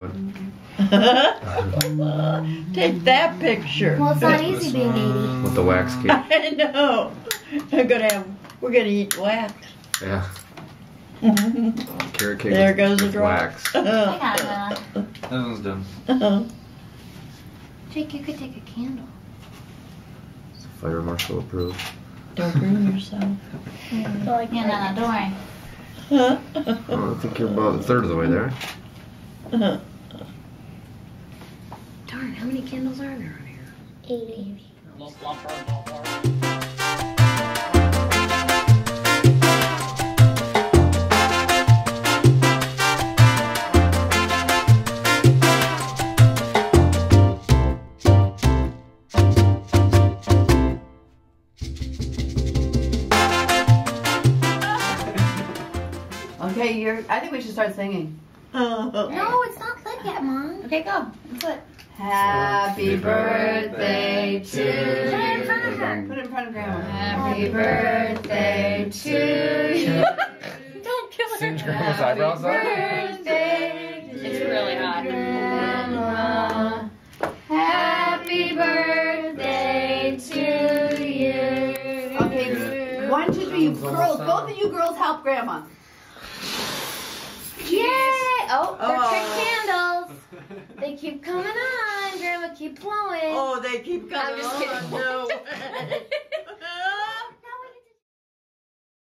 Mm-hmm. Take that picture. Well, it's not easy being 80. With the wax cake. I know. I'm gonna have. We're gonna eat wax. Yeah. Mm-hmm. Carrot cake. there with- goes the with drawer. wax. I got that. That one's done. Jake, you could take a candle. Fire marshal approved. Don't ruin yourself. Yeah, no, no, don't worry. Oh, I think you're about a third of the way there. Darn, how many candles are there on here? 80. Okay, you're. I think we should start singing. No, it's not lit yet, Mom. Okay, go. Let's do it. Happy Happy birthday to Put it in front of her. Put it in front of Grandma. Happy birthday to you. Don't kill her. Singe grandma's eyebrows up. birthday. It's really hot. Grandma. Happy birthday to you. Okay, one, two, three. You girls, both of you girls help Grandma. Yay! Oh, they're Oh. trick candles. They keep coming on. Grandma, keep blowing. Oh, they keep coming I'm just kidding. No.